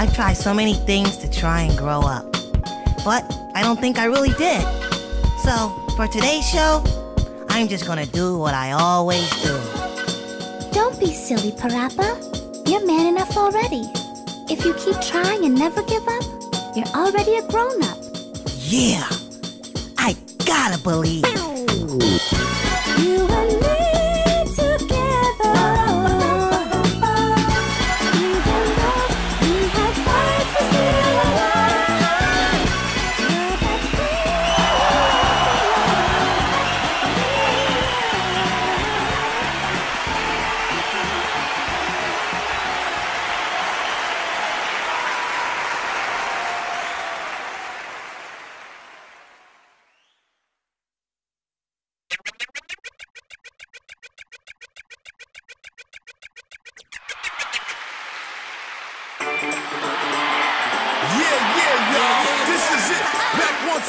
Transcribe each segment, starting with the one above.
I've tried so many things to try and grow up, but I don't think I really did. So, for today's show, I'm just gonna do what I always do. Don't be silly, Parappa. You're man enough already. If you keep trying and never give up, you're already a grown up. Yeah! I gotta believe.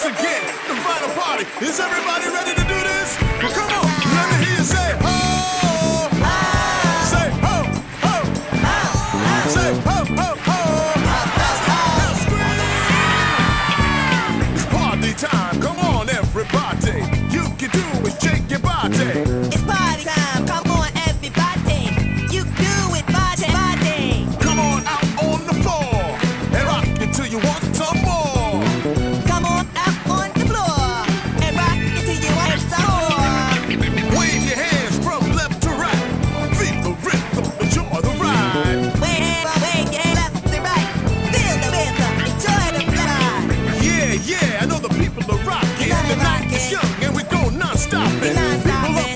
Once again. The final party. Is everybody ready to do this? Well, come on. Come on.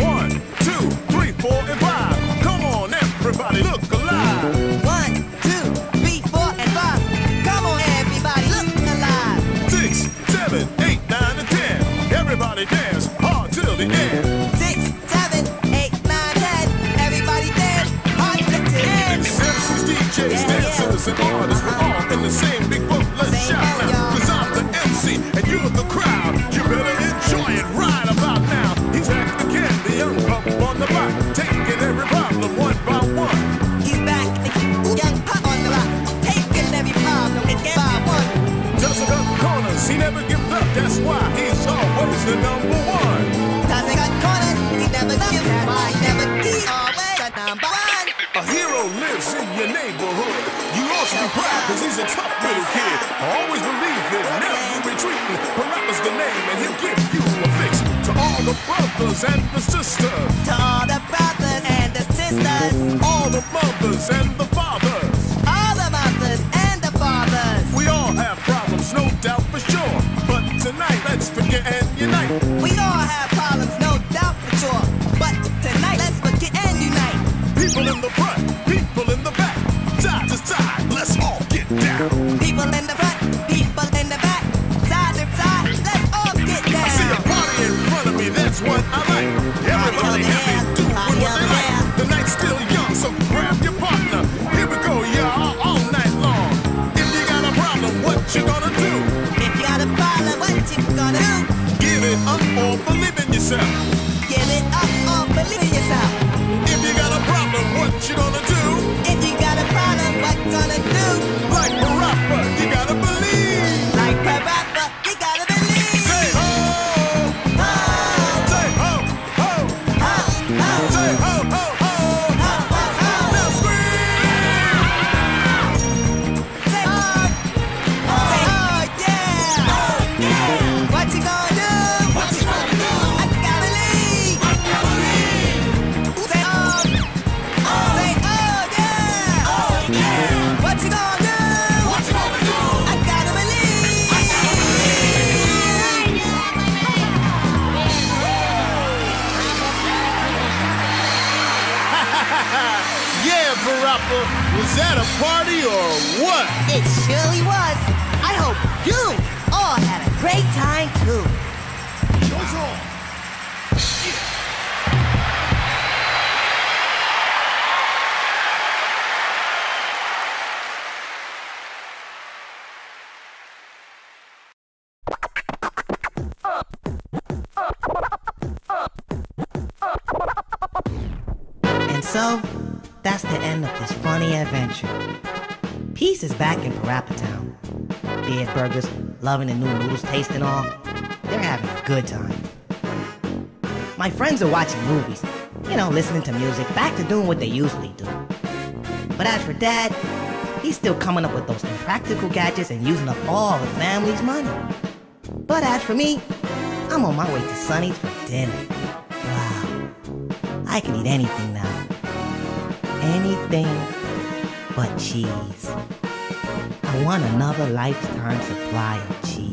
One, two, three, four, and five. Come on, everybody, look alive. One, two, three, four, and five. Come on, everybody, look alive. Six, seven, eight, nine, and ten. Everybody dance hard till the end. Six, seven, eight, nine, ten. Everybody dance hard to the end. MCs, DJs, dancers, and artists, we're all in the same big boat. Let's shout now. Always the number one. Doesn't cut corners, he never gives why he never he's always the number one. A hero lives in your neighborhood. You ought to be proud cause he's a tough little kid. Always believe it, never retreating. Parappa's the name and he'll give you a fix. To all the brothers and the sisters. To all the brothers and the sisters, all the mothers and the fathers. Everybody what they like. The night's still young, so grab your partner. Here we go, y'all, all night long. If you got a problem, what you gonna do? If you got a problem, what you gonna do? Give it up or believe in yourself. Give it up or believe in yourself. If you got a problem, what you gonna do? Was that a party or what? It surely was. I hope you all had a great time too. And that's the end of this funny adventure. Peace is back in Parappa Town. Beard Burgers, loving the new noodles taste and all. They're having a good time. My friends are watching movies, you know, listening to music, back to doing what they usually do. But as for Dad, he's still coming up with those impractical gadgets and using up all the family's money. But as for me, I'm on my way to Sunny's for dinner. Wow. I can eat anything now. Anything but cheese. I want another lifetime supply of cheese.